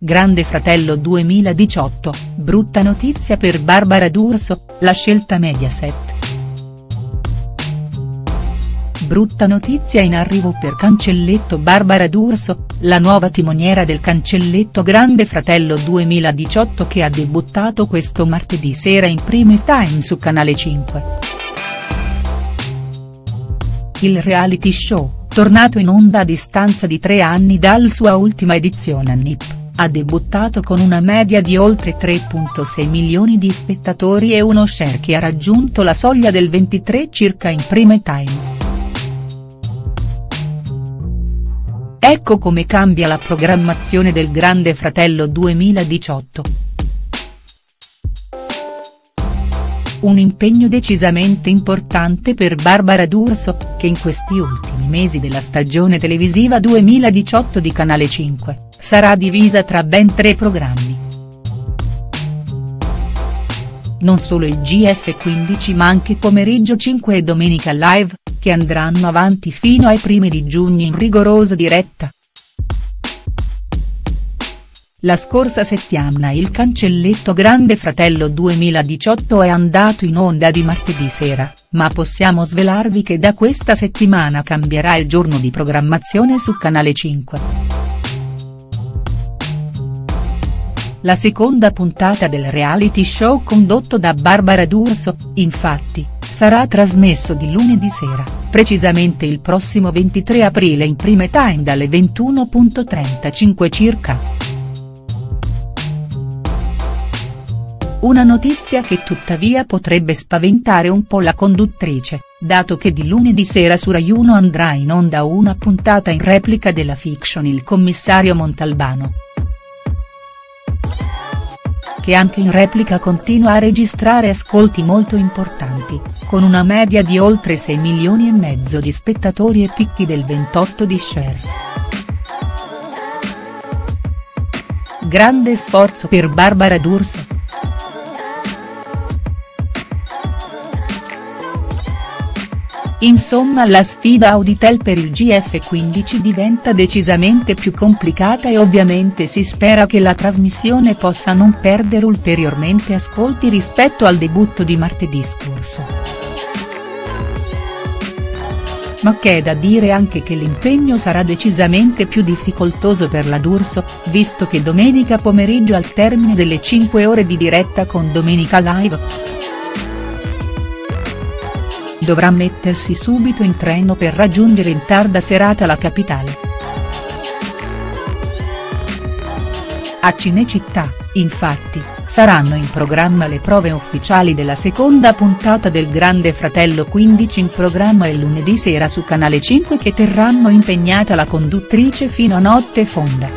Grande Fratello 2018, brutta notizia per Barbara D'Urso, la scelta Mediaset. Brutta notizia in arrivo per Cancelletto Barbara D'Urso, la nuova timoniera del Cancelletto Grande Fratello 2018 che ha debuttato questo martedì sera in prime time su Canale 5. Il reality show, tornato in onda a distanza di tre anni dalla sua ultima edizione a NIP ha debuttato con una media di oltre 3.6 milioni di spettatori e uno share che ha raggiunto la soglia del 23 circa in prime time. Ecco come cambia la programmazione del Grande Fratello 2018. Un impegno decisamente importante per Barbara D'Urso, che in questi ultimi mesi della stagione televisiva 2018 di Canale 5, sarà divisa tra ben tre programmi. Non solo il GF15 ma anche Pomeriggio 5 e Domenica Live, che andranno avanti fino ai primi di giugno in rigorosa diretta. La scorsa settimana il cancelletto Grande Fratello 2018 è andato in onda di martedì sera, ma possiamo svelarvi che da questa settimana cambierà il giorno di programmazione su Canale 5. La seconda puntata del reality show condotto da Barbara D'Urso, infatti, sarà trasmesso di lunedì sera, precisamente il prossimo 23 aprile in prime time dalle 21.35 circa. Una notizia che tuttavia potrebbe spaventare un po' la conduttrice, dato che di lunedì sera su Rai 1 andrà in onda una puntata in replica della fiction Il commissario Montalbano. Che anche in replica continua a registrare ascolti molto importanti, con una media di oltre 6 milioni e mezzo di spettatori e picchi del 28 di share. Grande sforzo per Barbara D'Urso. Insomma la sfida Auditel per il GF15 diventa decisamente più complicata e ovviamente si spera che la trasmissione possa non perdere ulteriormente ascolti rispetto al debutto di martedì scorso. Ma c'è da dire anche che l'impegno sarà decisamente più difficoltoso per la D'Urso, visto che domenica pomeriggio al termine delle 5 ore di diretta con Domenica Live dovrà mettersi subito in treno per raggiungere in tarda serata la capitale. A Cinecittà, infatti, saranno in programma le prove ufficiali della seconda puntata del Grande Fratello 15 in programma il lunedì sera su Canale 5 che terranno impegnata la conduttrice fino a notte fonda.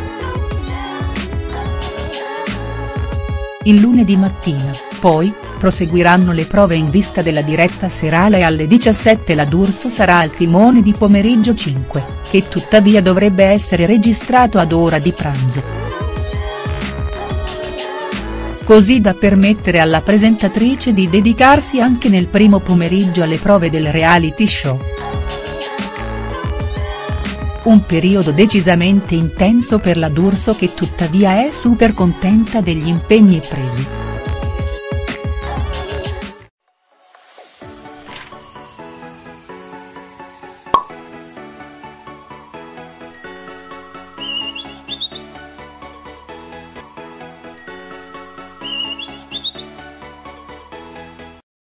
Il lunedì mattina, poi, proseguiranno le prove in vista della diretta serale e alle 17 la D'Urso sarà al timone di pomeriggio 5, che tuttavia dovrebbe essere registrato ad ora di pranzo. Così da permettere alla presentatrice di dedicarsi anche nel primo pomeriggio alle prove del reality show. Un periodo decisamente intenso per la D'Urso che tuttavia è super contenta degli impegni presi.